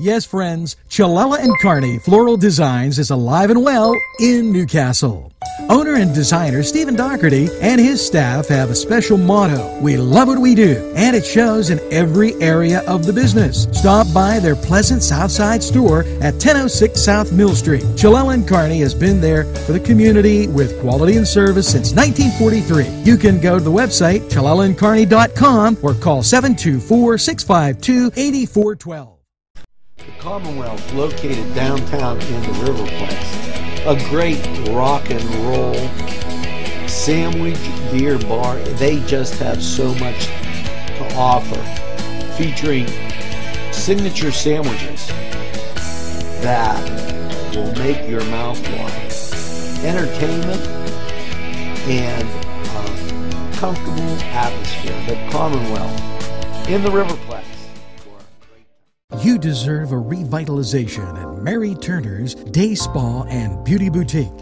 Yes, friends, Chalella and Carney Floral Designs is alive and well in Newcastle. Owner and designer Stephen Doherty and his staff have a special motto We love what we do, and it shows in every area of the business. Stop by their pleasant Southside store at 1006 South Mill Street. Chalella and Carney has been there for the community with quality and service since 1943. You can go to the website chalellaandcarney.com or call 724 652 8412. The Commonwealth, located downtown in the Riverplex, a great rock and roll sandwich beer bar. They just have so much to offer, featuring signature sandwiches that will make your mouth water. Entertainment and uh, comfortable atmosphere. The Commonwealth in the Riverplex. You deserve a revitalization at Mary Turner's Day Spa and Beauty Boutique.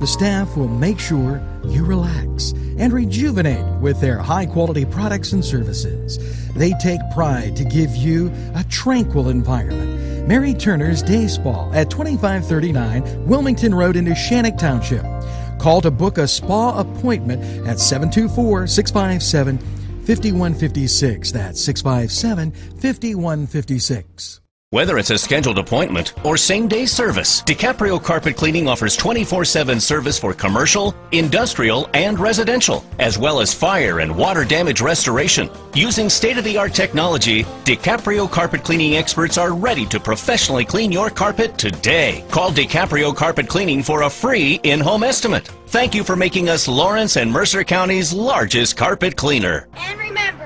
The staff will make sure you relax and rejuvenate with their high quality products and services. They take pride to give you a tranquil environment. Mary Turner's Day Spa at 2539 Wilmington Road in Shenango Township. Call to book a spa appointment at 724 657 5156. That's 657 5156. Whether it's a scheduled appointment or same day service, DiCaprio Carpet Cleaning offers 24 7 service for commercial, industrial, and residential, as well as fire and water damage restoration. Using state of the art technology, DiCaprio Carpet Cleaning experts are ready to professionally clean your carpet today. Call DiCaprio Carpet Cleaning for a free in home estimate. Thank you for making us Lawrence and Mercer County's largest carpet cleaner. And remember,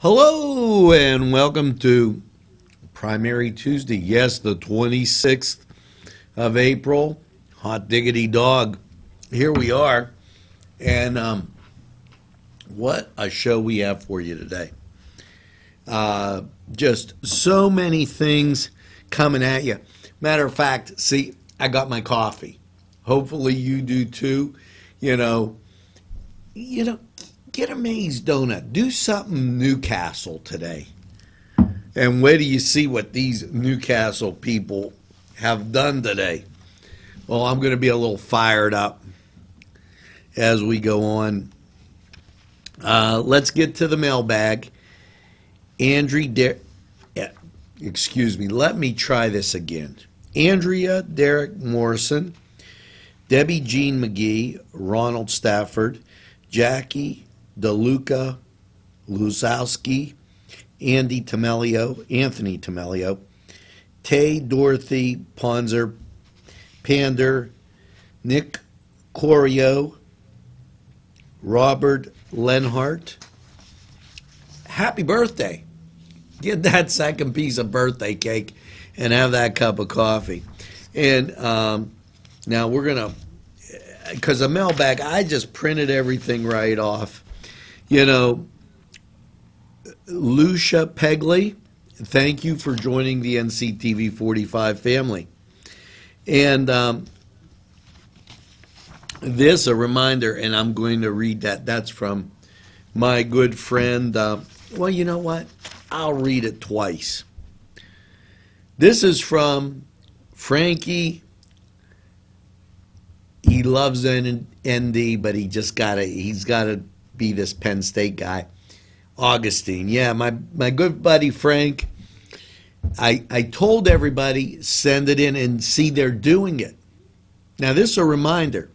Hello and welcome to Primary Tuesday. Yes, the 26th of April. Hot diggity dog. Here we are. And um, what a show we have for you today. Uh, just so many things coming at you. Matter of fact, see, I got my coffee. Hopefully you do too. You know, you know, get a donut. Do something Newcastle today. And where do you see what these Newcastle people have done today? Well, I'm going to be a little fired up as we go on. Uh, let's get to the mailbag. Andrea, Der- eh, excuse me, let me try this again. Andrea Derek Morrison, Debbie Jean McGee, Ronald Stafford, Jackie DeLuca Luzowski, Andy Tamelio, Anthony Tamelio, Tay Dorothy Ponzer, Pander, Nick Corio, Robert Lenhart. Happy birthday. Get that second piece of birthday cake and have that cup of coffee. And um, now we're going to because the mailbag, I just printed everything right off. You know, Lucia Pegley, thank you for joining the NCTV 45 family. And um, this, a reminder, and I'm going to read that. That's from my good friend. Uh, well, you know what? I'll read it twice. This is from Frankie he loves ND, but he just gotta he's gotta be this Penn State guy. Augustine, yeah, my my good buddy Frank. I I told everybody send it in and see they're doing it. Now this is a reminder.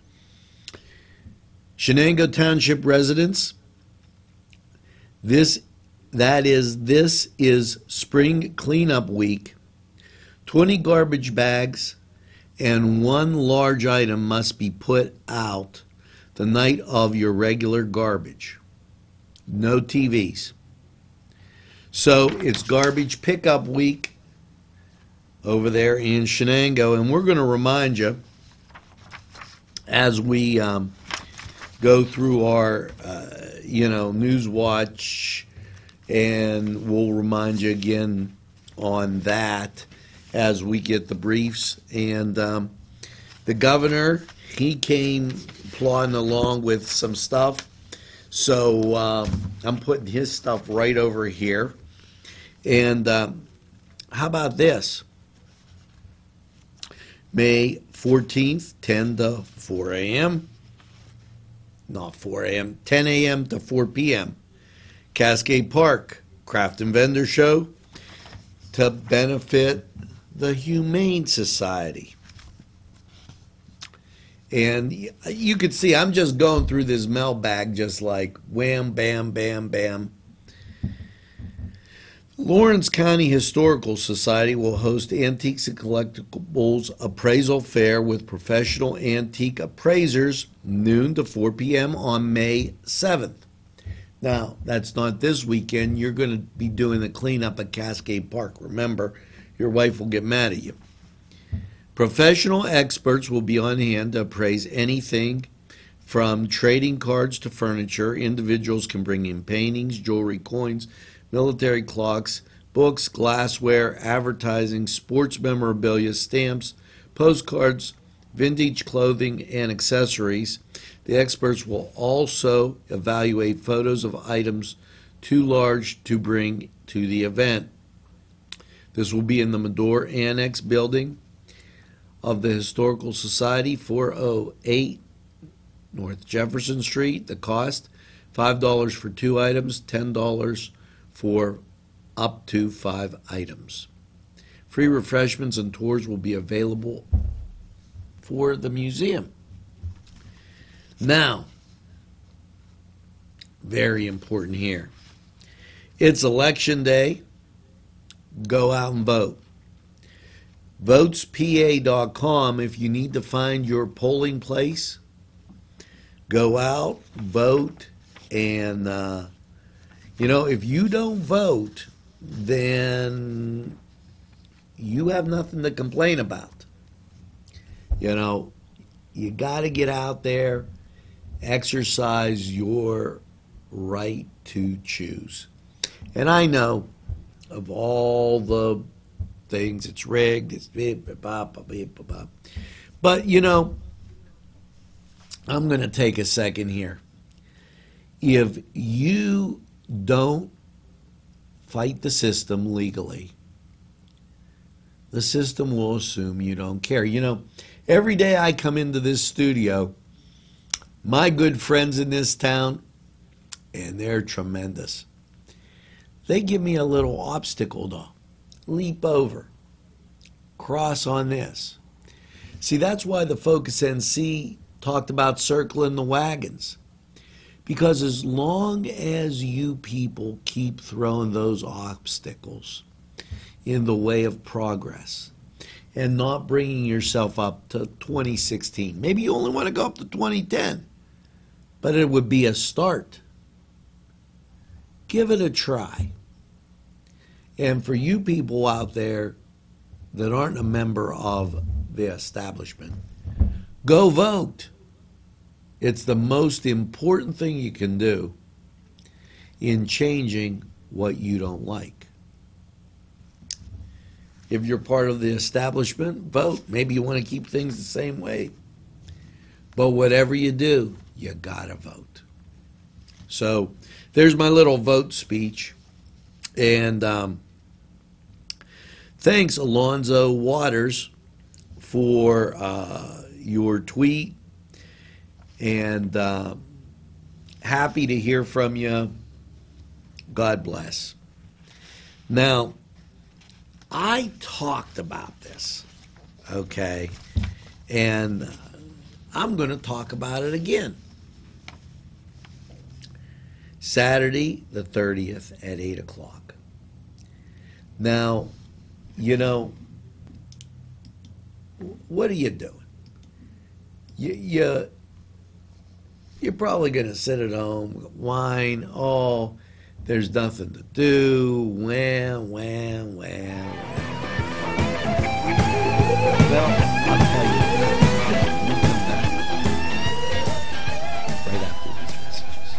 Shenango Township residents. This that is this is spring cleanup week. 20 garbage bags and one large item must be put out the night of your regular garbage. No TVs. So it's garbage pickup week over there in Shenango, and we're going to remind you as we um, go through our, uh, you know, news watch, and we'll remind you again on that as we get the briefs. And um, the governor, he came plodding along with some stuff. So um, I'm putting his stuff right over here. And um, how about this? May 14th, 10 to 4 a.m. Not 4 a.m., 10 a.m. to 4 p.m. Cascade Park Craft and Vendor Show to benefit the Humane Society. And you could see I'm just going through this mailbag just like wham, bam, bam, bam. Lawrence County Historical Society will host Antiques and Collectibles Appraisal Fair with professional antique appraisers noon to 4 p.m. on May 7th. Now, that's not this weekend. You're going to be doing the cleanup at Cascade Park. Remember, your wife will get mad at you. Professional experts will be on hand to appraise anything from trading cards to furniture. Individuals can bring in paintings, jewelry, coins, military clocks, books, glassware, advertising, sports memorabilia, stamps, postcards, vintage clothing, and accessories. The experts will also evaluate photos of items too large to bring to the event. This will be in the Medore Annex building of the Historical Society, 408 North Jefferson Street. The cost $5 for two items, $10 for up to five items. Free refreshments and tours will be available for the museum. Now, very important here. It's election day. Go out and vote. VotesPA.com if you need to find your polling place. Go out, vote, and uh, you know, if you don't vote, then you have nothing to complain about. You know, you got to get out there, exercise your right to choose. And I know of all the things, it's rigged, it's but you know, I'm going to take a second here. If you don't fight the system legally, the system will assume you don't care. You know, every day I come into this studio, my good friends in this town, and they're tremendous. They give me a little obstacle to leap over, cross on this. See, that's why the Focus NC talked about circling the wagons. Because as long as you people keep throwing those obstacles in the way of progress and not bringing yourself up to 2016, maybe you only want to go up to 2010, but it would be a start. Give it a try. And for you people out there that aren't a member of the establishment, go vote. It's the most important thing you can do in changing what you don't like. If you're part of the establishment, vote. Maybe you want to keep things the same way. But whatever you do, you gotta vote. So there's my little vote speech. And um, thanks, Alonzo Waters, for uh, your tweet. And uh, happy to hear from you. God bless. Now, I talked about this, okay? And I'm going to talk about it again. Saturday, the 30th at 8 o'clock. Now, you know, what are you doing? You, you you're probably going to sit at home, whine, oh, there's nothing to do, wham, wham, wham, wham. Well, I'll tell you. We'll come back right after these messages.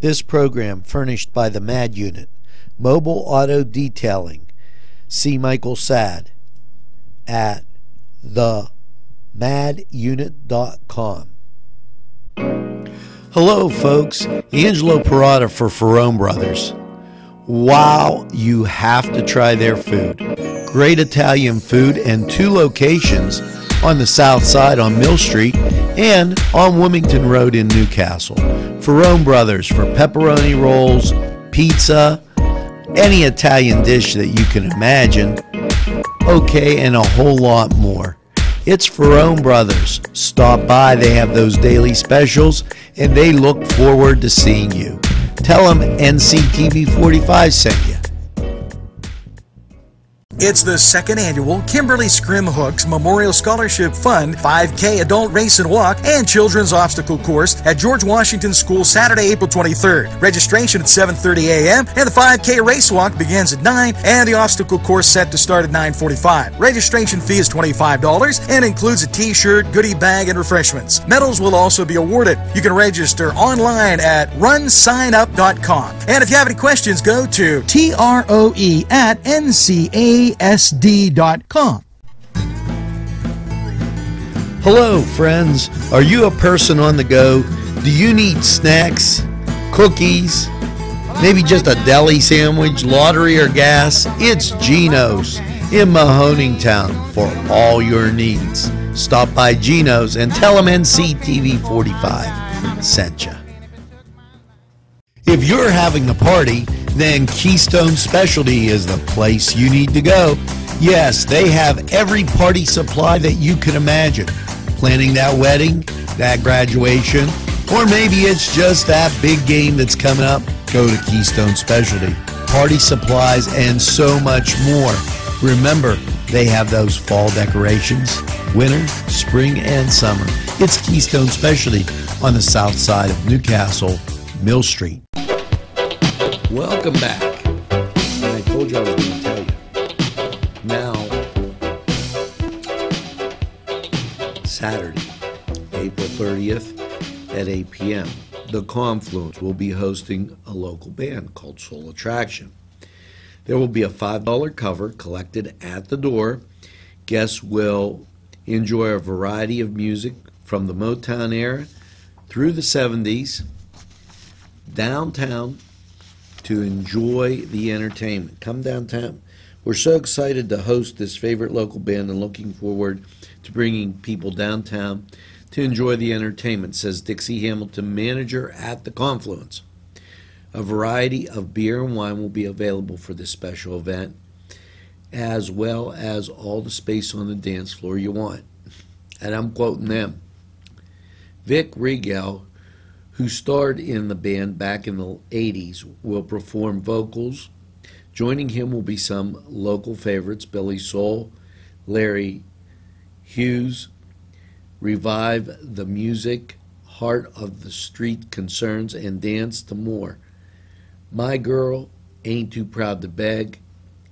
This program furnished by the MAD Unit, Mobile Auto Detailing. See Michael Sad at themadunit.com. Hello, folks. Angelo Perrotta for Ferrone Brothers. Wow, you have to try their food. Great Italian food and two locations on the south side on Mill Street and on Wilmington Road in Newcastle. Ferrone Brothers for pepperoni rolls, pizza, any Italian dish that you can imagine. Okay, and a whole lot more. It's Ferrone Brothers. Stop by, they have those daily specials, and they look forward to seeing you. Tell them NCTV 45 sent you. It's the second annual Kimberly Scrim Hooks Memorial Scholarship Fund 5K Adult Race and Walk and Children's Obstacle Course at George Washington School Saturday, April 23rd. Registration at 7:30 a.m. and the 5K race walk begins at 9 and the obstacle course set to start at 9:45. Registration fee is $25 and includes a t-shirt, goodie bag and refreshments. Medals will also be awarded. You can register online at runsignup.com. And if you have any questions, go to T R O E Hello, friends. Are you a person on the go? Do you need snacks, cookies, maybe just a deli sandwich, lottery, or gas? It's Geno's in Mahoning Town for all your needs. Stop by Geno's and tell them NCTV 45 sent you. If you're having a party, then Keystone Specialty is the place you need to go. Yes, they have every party supply that you can imagine. Planning that wedding, that graduation, or maybe it's just that big game that's coming up, go to Keystone Specialty. Party supplies and so much more. Remember, they have those fall decorations, winter, spring, and summer. It's Keystone Specialty on the south side of Newcastle, Mill Street. Welcome back. And I told you I was going to tell you. Now, Saturday, April 30th at 8 p.m., the Confluence will be hosting a local band called Soul Attraction. There will be a $5 cover collected at the door. Guests will enjoy a variety of music from the Motown era through the 70s, downtown, to enjoy the entertainment. Come downtown. We're so excited to host this favorite local band and looking forward to bringing people downtown to enjoy the entertainment, says Dixie Hamilton, manager at the Confluence. A variety of beer and wine will be available for this special event, as well as all the space on the dance floor you want. And I'm quoting them. Vic Regal, who starred in the band back in the 80s, will perform vocals. Joining him will be some local favorites Billy Soul, Larry Hughes, Revive the Music, Heart of the Street Concerns, and Dance to More. My Girl, Ain't Too Proud to Beg,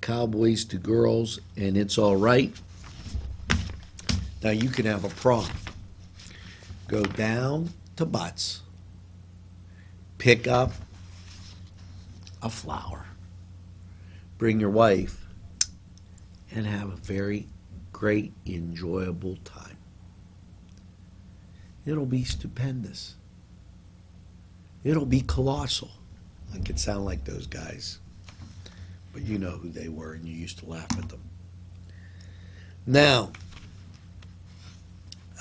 Cowboys to Girls, and It's All Right. Now you can have a prop. Go down to Butts pick up a flower, bring your wife, and have a very great, enjoyable time. It'll be stupendous. It'll be colossal. I could sound like those guys, but you know who they were and you used to laugh at them. Now,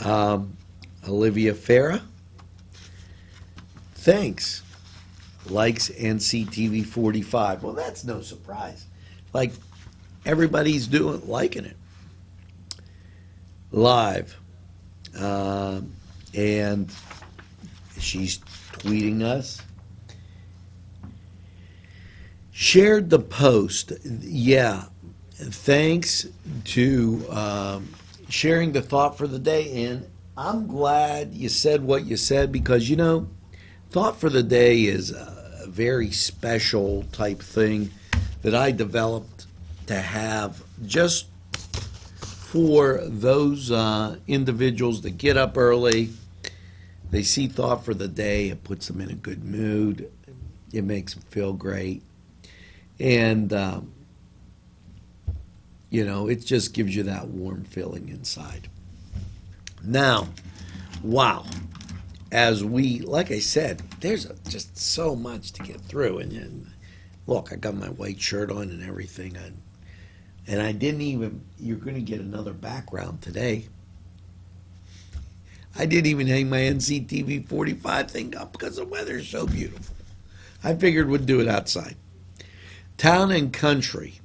um, Olivia Farah, thanks likes NCTV 45. Well, that's no surprise. Like everybody's doing liking it live, Um and she's tweeting us. Shared the post. Yeah, thanks to um, sharing the thought for the day. And I'm glad you said what you said because, you know, thought for the day is a very special type thing that I developed to have just for those uh, individuals that get up early. They see thought for the day, it puts them in a good mood, it makes them feel great. And, um, you know, it just gives you that warm feeling inside. Now, wow. As we, like I said, there's a, just so much to get through. And, and look, I got my white shirt on and everything. I, and I didn't even, you're going to get another background today. I didn't even hang my NCTV 45 thing up because the weather's so beautiful. I figured we'd do it outside. Town and Country,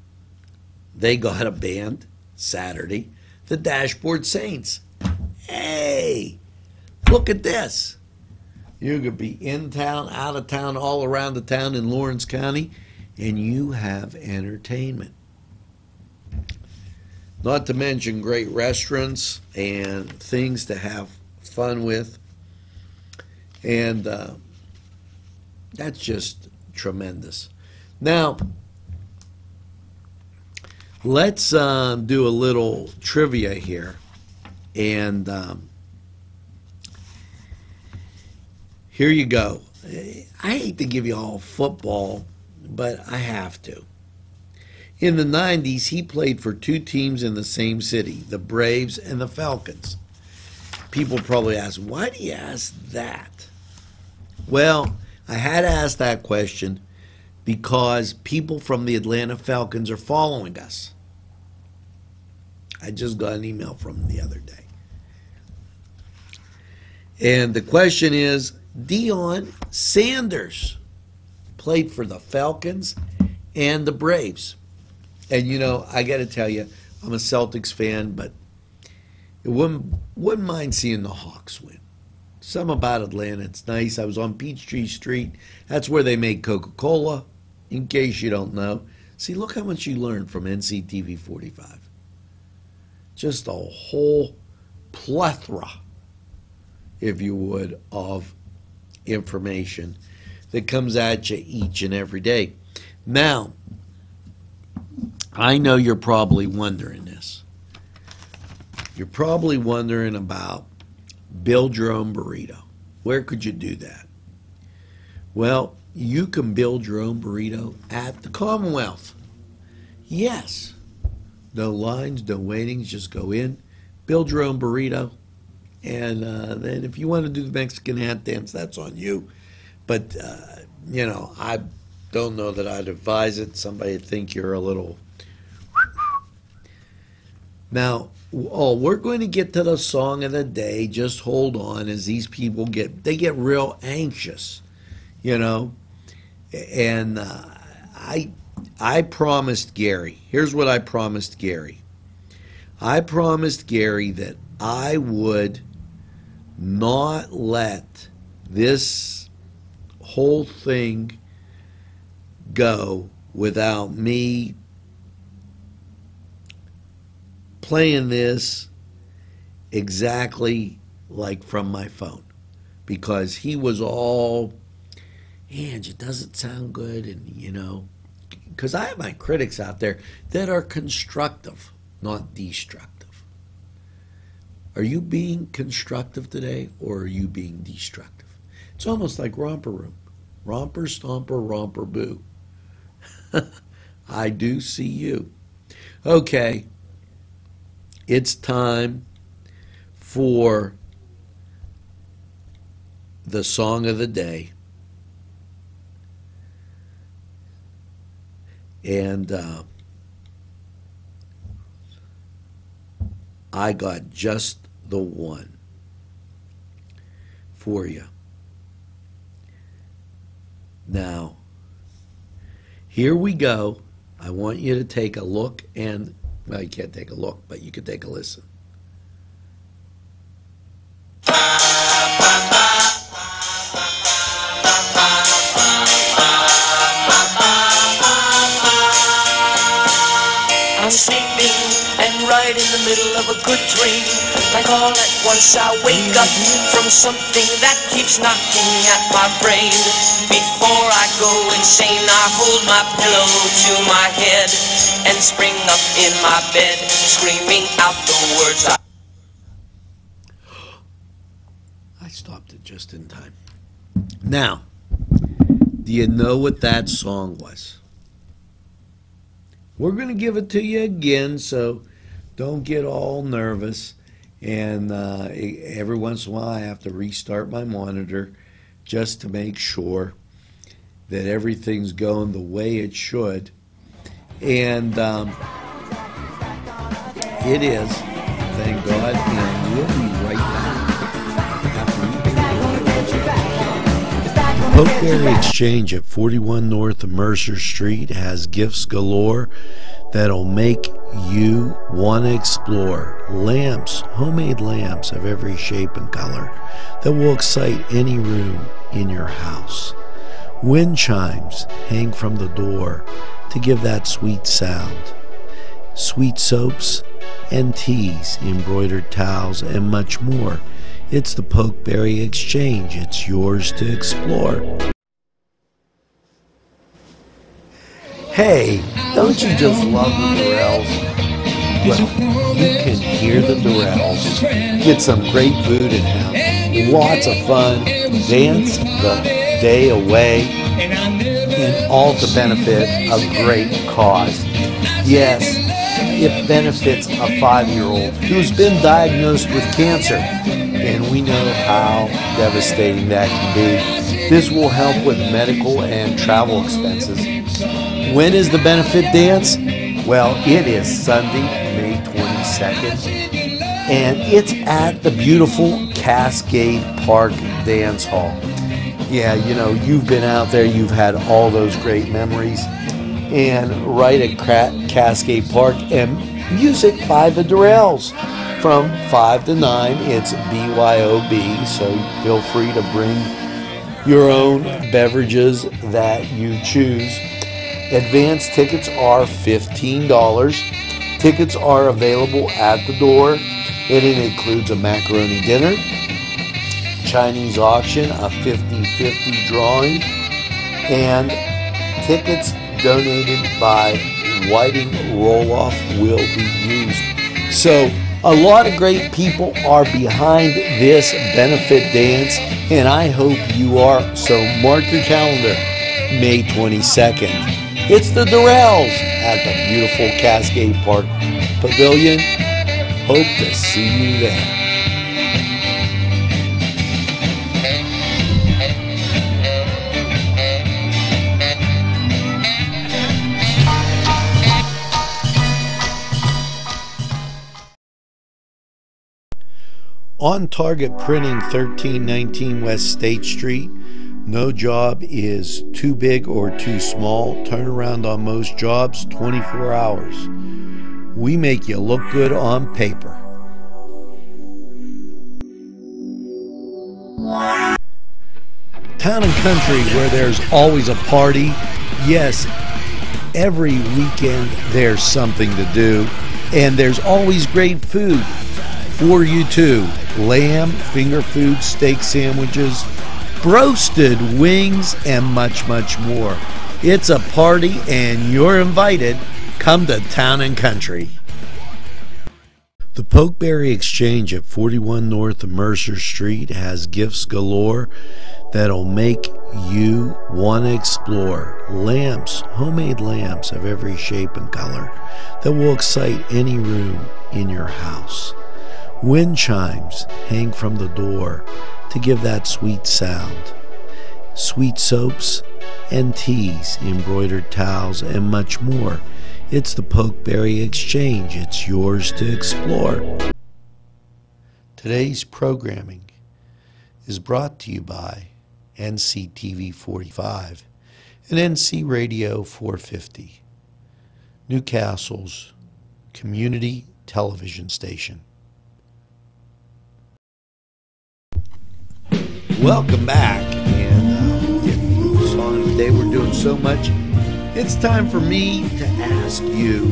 they got a band Saturday, the Dashboard Saints. Hey, look at this. You could be in town, out of town, all around the town in Lawrence County, and you have entertainment. Not to mention great restaurants and things to have fun with. And uh, that's just tremendous. Now, let's um, do a little trivia here. And um, here you go. I hate to give you all football, but I have to. In the 90s, he played for two teams in the same city, the Braves and the Falcons. People probably ask, why do you ask that? Well, I had to ask that question because people from the Atlanta Falcons are following us. I just got an email from them the other day. And the question is Deion Sanders played for the Falcons and the Braves. And you know, I got to tell you, I'm a Celtics fan, but it wouldn't wouldn't mind seeing the Hawks win. Some about Atlanta, it's nice. I was on Peachtree Street. That's where they make Coca-Cola. In case you don't know, see, look how much you learned from NCTV 45. Just a whole plethora, if you would, of information that comes at you each and every day. Now, I know you're probably wondering this. You're probably wondering about build your own burrito. Where could you do that? Well, you can build your own burrito at the Commonwealth. Yes. No lines, no waitings, just go in, build your own burrito, and uh, then if you want to do the Mexican hat dance, that's on you. But, uh, you know, I don't know that I'd advise it. Somebody think you're a little. Now, oh, we're going to get to the song of the day. Just hold on as these people get, they get real anxious, you know. And uh, I, I promised Gary, here's what I promised Gary. I promised Gary that I would not let this whole thing go without me playing this exactly like from my phone because he was all Ange, it doesn't sound good and you know because I have my critics out there that are constructive, not destructive. Are you being constructive today or are you being destructive? It's almost like romper room. Romper, stomper, romper, boo. I do see you. Okay, it's time for the song of the day. And uh, I got just the one for you. Now, here we go. I want you to take a look and, well, you can't take a look, but you can take a listen. Right in the middle of a good dream. Like all at once I wake up from something that keeps knocking at my brain. Before I go insane, I hold my pillow to my head and spring up in my bed, screaming out the words I. I stopped it just in time. Now, do you know what that song was? We're going to give it to you again, so don't get all nervous. And uh, every once in a while, I have to restart my monitor just to make sure that everything's going the way it should. And um, it is, thank God. And we'll be right back. Pokeberry Exchange at 41 North Mercer Street has gifts galore that'll make you want to explore. Lamps, homemade lamps of every shape and color that will excite any room in your house. Wind chimes hang from the door to give that sweet sound. Sweet soaps and teas, embroidered towels, and much more. It's the Pokeberry Exchange. It's yours to explore. Hey, don't you just love the Durrells? Well, you can hear the Durrells, get some great food and have lots of fun, dance the day away, and all to benefit a great cause. Yes, it benefits a five-year-old who's been diagnosed with cancer, and we know how devastating that can be. This will help with medical and travel expenses. When is the benefit dance? Well, it is Sunday, May 22nd, and it's at the beautiful Cascade Park Dance Hall. Yeah, you know, you've been out there, you've had all those great memories. And right at Cascade Park, and music by the Durrells. From 5 to 9, it's BYOB, so feel free to bring your own beverages that you choose. Advance tickets are $15. Tickets are available at the door, and it includes a macaroni dinner, Chinese auction, a 50 50 drawing, and tickets donated by Whiting Roloff will be used. So, a lot of great people are behind this benefit dance, and I hope you are. So, mark your calendar, May 22nd. It's the Durrells at the beautiful Cascade Park Pavilion. Hope to see you there. On Target Printing, 1319 West State Street. No job is too big or too small. Turnaround on most jobs, 24 hours. We make you look good on paper. Town and country where there's always a party. Yes, every weekend there's something to do, and there's always great food for you too. Lamb, finger food, steak sandwiches, roasted wings, and much, much more. It's a party, and you're invited. Come to Town and Country. The Pokeberry Exchange at 41 North Mercer Street has gifts galore that'll make you want to explore. Lamps, homemade lamps of every shape and color that will excite any room in your house. Wind chimes hang from the door to give that sweet sound. Sweet soaps and teas, embroidered towels, and much more. It's the Pokeberry Exchange. It's yours to explore. Today's programming is brought to you by NCTV 45 and NC Radio 450, Newcastle's community television station. Welcome back, and uh, if today we're doing so much, it's time for me to ask you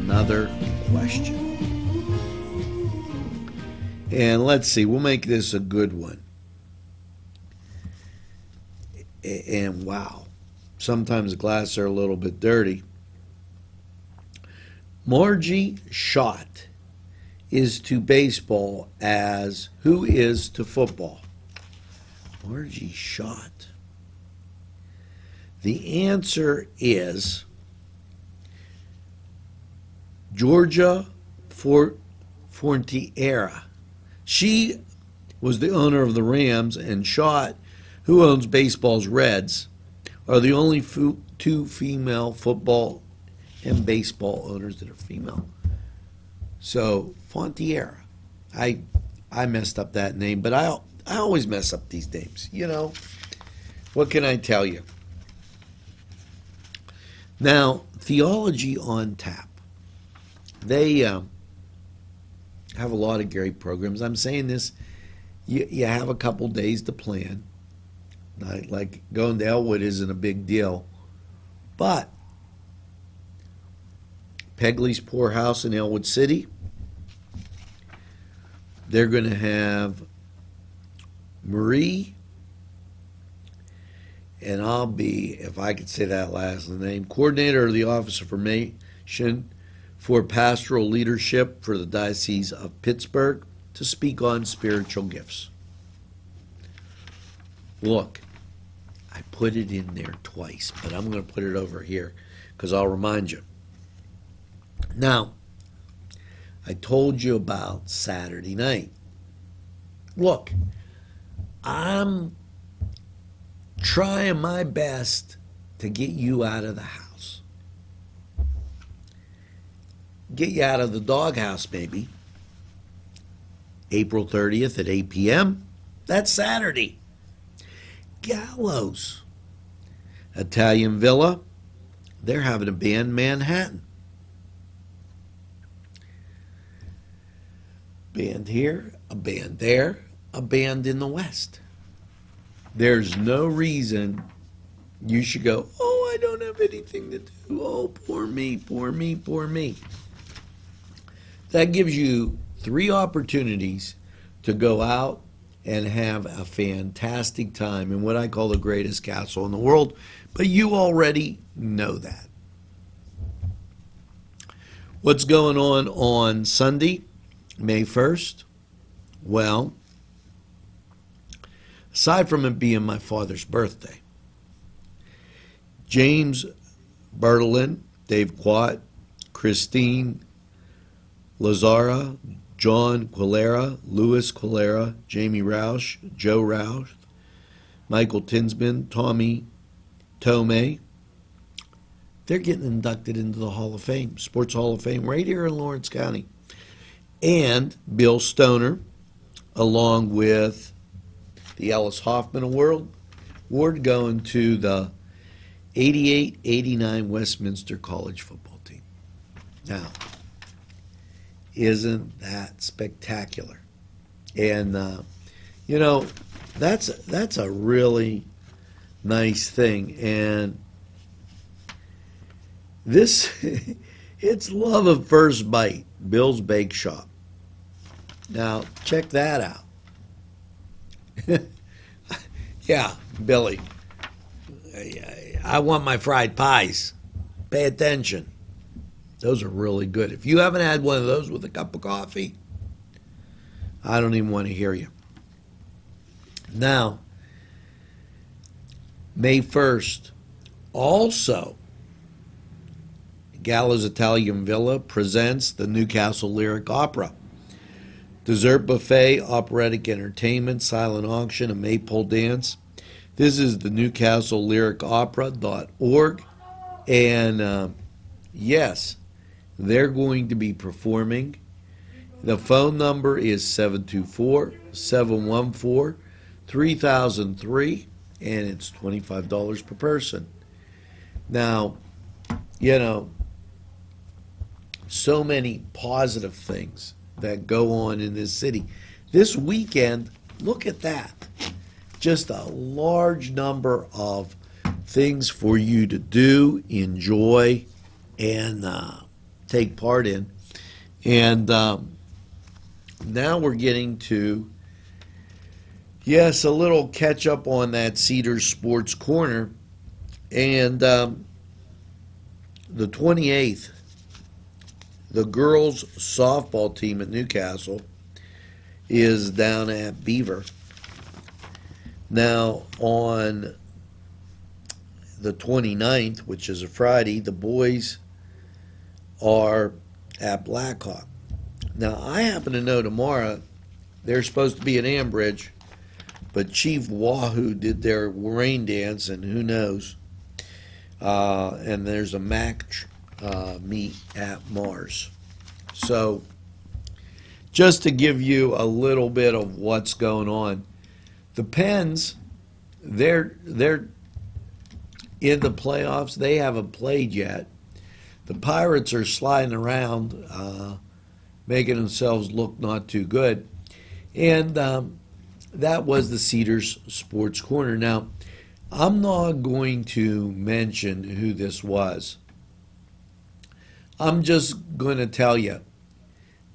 another question. And let's see, we'll make this a good one. And wow, sometimes the glasses are a little bit dirty. Margie Schott is to baseball as who is to football? Margie Schott. The answer is Georgia Fort Fortiera. She was the owner of the Rams, and Schott, who owns baseball's Reds, are the only two female football and baseball owners that are female. So Fontiera, I I messed up that name, but I I always mess up these names. You know, what can I tell you? Now, theology on tap. They um, have a lot of great programs. I'm saying this, you, you have a couple days to plan. Like, like going to Ellwood isn't a big deal, but Pegley's Poorhouse in Ellwood City, they're going to have Marie, and I'll be, if I could say that last name, coordinator of the Office of Formation for Pastoral Leadership for the Diocese of Pittsburgh to speak on spiritual gifts. Look, I put it in there twice, but I'm going to put it over here because I'll remind you. Now, I told you about Saturday night. Look, I'm trying my best to get you out of the house. Get you out of the doghouse, baby. April 30th at 8 p.m. That's Saturday. Gallows. Italian Villa. They're having a band in Manhattan. Band here, a band there, a band in the West. There's no reason you should go, oh, I don't have anything to do. Oh, poor me, poor me, poor me. That gives you three opportunities to go out and have a fantastic time in what I call the greatest castle in the world, but you already know that. What's going on on Sunday, May 1st? Well, aside from it being my father's birthday, James Bertolin, Dave Quat, Christine Lazara, John Quilera, Louis Quilera, Jamie Roush, Joe Roush, Michael Tinsman, Tommy Tomei. They're getting inducted into the Hall of Fame, Sports Hall of Fame, right here in Lawrence County. And Bill Stoner, along with the Ellis Hoffman Award, award going to the 88 89 Westminster College football team. Now, isn't that spectacular? And uh, you know, that's that's a really nice thing. And this, it's love of first bite, Bill's Bake Shop. Now check that out. yeah, Billy. I, want my fried pies. Pay attention. Those are really good. If you haven't had one of those with a cup of coffee, I don't even want to hear you. Now, May 1st, also, Gallows Italian Villa presents the Newcastle Lyric Opera. Dessert buffet, operatic entertainment, silent auction, a maypole dance. This is the Newcastle Lyric Opera.org. And uh, yes, they're going to be performing. The phone number is 724 714 3003, and it's $25 per person. Now, you know, so many positive things that go on in this city. This weekend, look at that. Just a large number of things for you to do, enjoy, and uh, take part in. And um, now we're getting to, yes, a little catch up on that Cedar Sports Corner. And um, the 28th, the girls softball team at New Castle is down at Beaver. Now, on the 29th, which is a Friday, the boys are at Blackhawk. Now, I happen to know tomorrow they're supposed to be in Ambridge, but Chief Wahoo did their rain dance, and who knows. Uh, and there's a MAC uh, meet at Mars. So, just to give you a little bit of what's going on, the Pens, they're they're in the playoffs. They haven't played yet. The Pirates are sliding around, uh, making themselves look not too good, and um, that was the Cedars Sports Corner. Now, I'm not going to mention who this was. I'm just going to tell you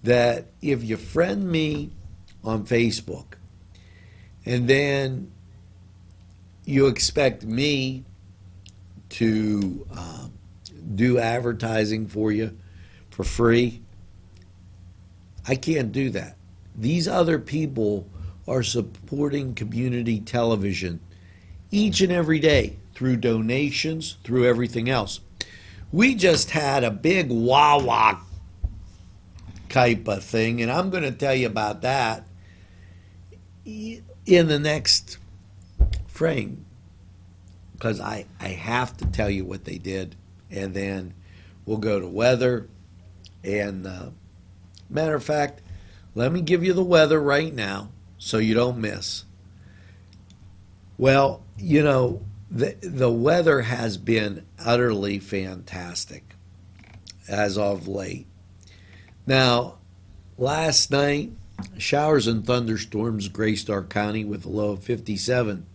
that if you friend me on Facebook and then you expect me to um, do advertising for you for free, I can't do that. These other people are supporting community television each and every day through donations, through everything else. We just had a big Wawa type of thing, and I'm going to tell you about that in the next frame because I, I have to tell you what they did, and then we'll go to weather. And uh, matter of fact, let me give you the weather right now so you don't miss. Well, you know, the, the weather has been utterly fantastic as of late. Now, last night, showers and thunderstorms graced our county with a low of 57.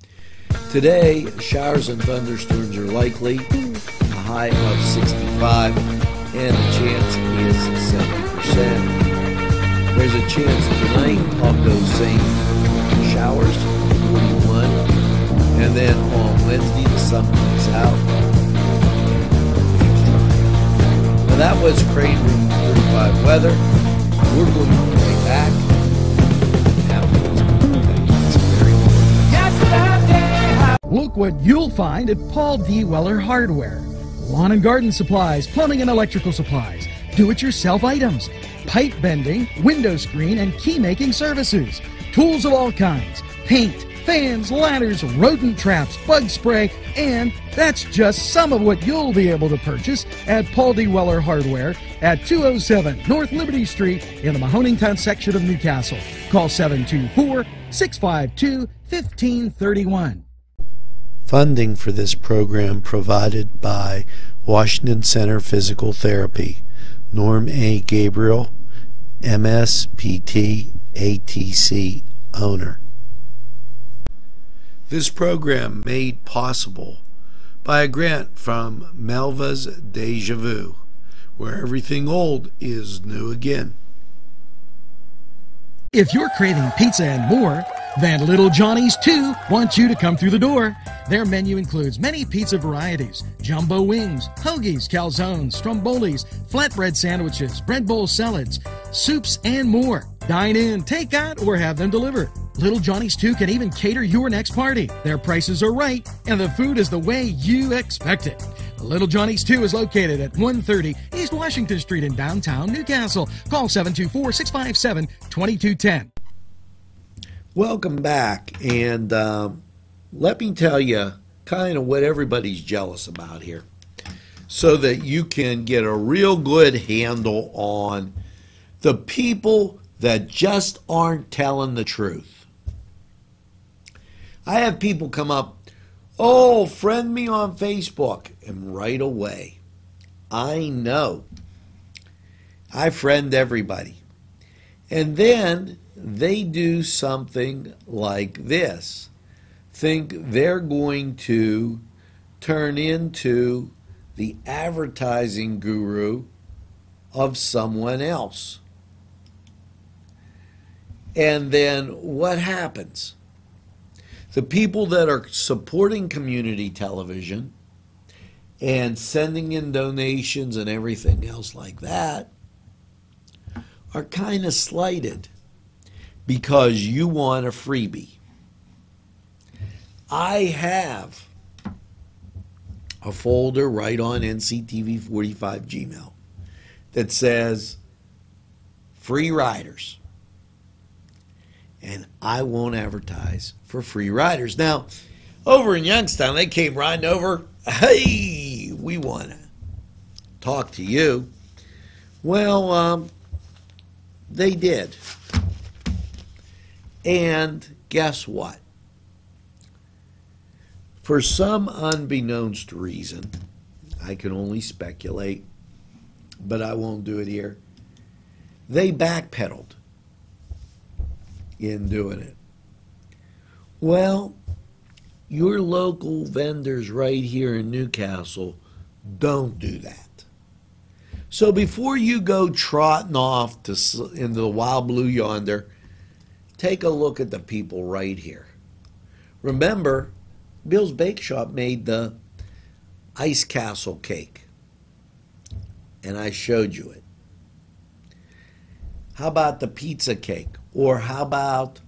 Today, showers and thunderstorms are likely, a high of 65, and the chance is 70%. There's a chance tonight of those same and then on Wednesday the sun comes out. Now that was Crane Room 35 weather. We're going to be back. Look what you'll find at Paul D. Weller Hardware. Lawn and garden supplies, plumbing and electrical supplies, do it yourself items, pipe bending, window screen, and key making services, tools of all kinds, paint, fans, ladders, rodent traps, bug spray, and that's just some of what you'll be able to purchase at Paul D. Weller Hardware at 207 North Liberty Street in the Mahoningtown section of New Castle. Call 724 652 1531. Funding for this program provided by Washington Center Physical Therapy, Norm A. Gabriel, MSPT ATC owner. This program made possible by a grant from Melva's Deja Vu, where everything old is new again. If you're craving pizza and more, then Little Johnny's 2 wants you to come through the door. Their menu includes many pizza varieties, jumbo wings, hoagies, calzones, strombolis, flatbread sandwiches, bread bowl salads, soups, and more. Dine in, take out, or have them delivered. Little Johnny's 2 can even cater your next party. Their prices are right, and the food is the way you expect it. Little Johnny's 2 is located at 130 East Washington Street in downtown New Castle. Call 724 657 2210. Welcome back, and um, let me tell you kind of what everybody's jealous about here so that you can get a real good handle on the people that just aren't telling the truth. I have people come up, oh, friend me on Facebook, and right away, I know. I friend everybody. And then they do something like this think they're going to turn into the advertising guru of someone else. And then what happens? The people that are supporting community television and sending in donations and everything else like that are kind of slighted because you want a freebie. I have a folder right on NCTV 45 Gmail that says free riders. And I won't advertise for free riders. Now, over in Youngstown, they came riding over. Hey, we want to talk to you. Well, um, they did. And guess what? For some unbeknownst reason, I can only speculate, but I won't do it here. They backpedaled in doing it. Well, your local vendors right here in New Castle don't do that. So before you go trotting off to into the wild blue yonder, take a look at the people right here. Remember, Bill's Bake Shop made the ice castle cake, and I showed you it. How about the pizza cake? Or how about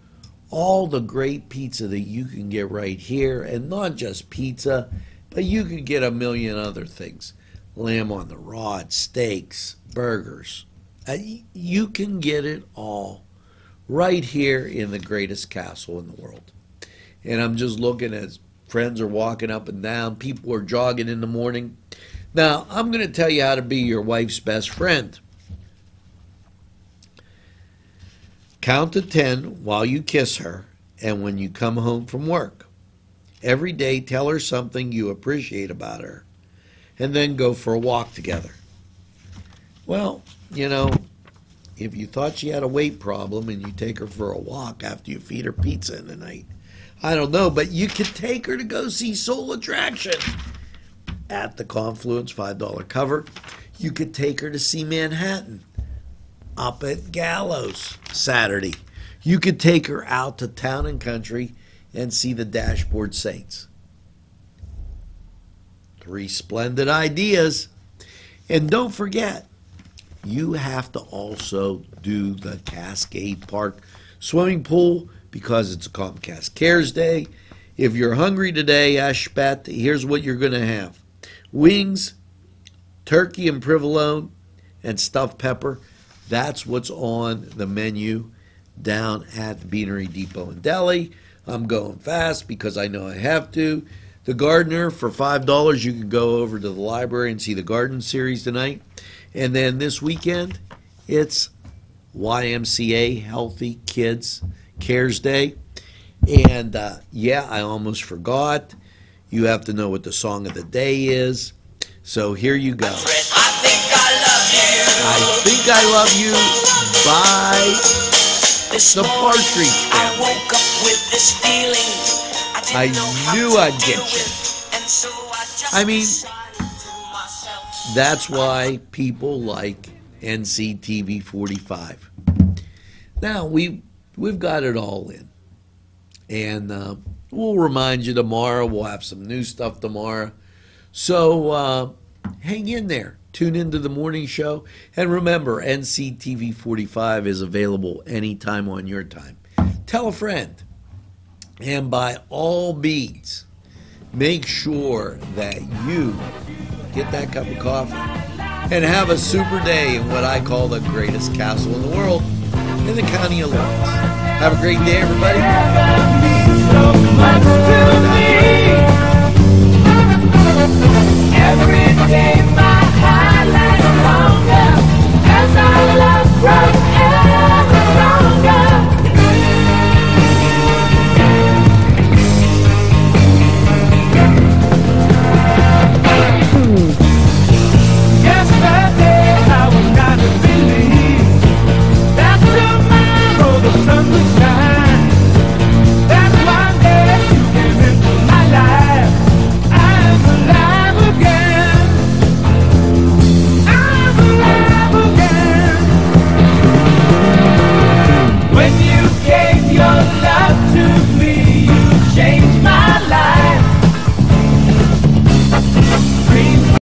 all the great pizza that you can get right here? And not just pizza, but you can get a million other things lamb on the rod, steaks, burgers. Uh, you can get it all right here in the greatest castle in the world. And I'm just looking as friends are walking up and down, people are jogging in the morning. Now, I'm going to tell you how to be your wife's best friend. Count to 10 while you kiss her and when you come home from work. Every day, tell her something you appreciate about her and then go for a walk together. Well, you know, if you thought she had a weight problem and you take her for a walk after you feed her pizza in the night, I don't know, but you could take her to go see Soul Attraction at the Confluence $5 cover. You could take her to see Manhattan up at Gallows Saturday. You could take her out to town and country and see the Dashboard Saints. Three splendid ideas. And don't forget, you have to also do the Cascade Park swimming pool because it's a Comcast Cares Day. If you're hungry today, Ashpet, here's what you're going to have wings, turkey and provolone, and stuffed pepper. That's what's on the menu down at the Beanery Depot in Delhi. I'm going fast because I know I have to. The Gardener for five dollars, you can go over to the library and see the Garden series tonight. And then this weekend, it's YMCA Healthy Kids Cares Day. And uh, yeah, I almost forgot. You have to know what the song of the day is. So here you go. I think I love you by the Partridge I woke up with this feeling. I, knew I'd get you. I, mean, That's why people like NCTV 45. Now we we've got it all in, and uh, we'll remind you tomorrow. We'll have some new stuff tomorrow, so uh, hang in there. Tune into the morning show. And remember, NCTV 45 is available anytime on your time. Tell a friend. And by all means, make sure that you get that cup of coffee and have a super day in what I call the greatest castle in the world in the county of Lawrence. Have a great day, everybody. Right.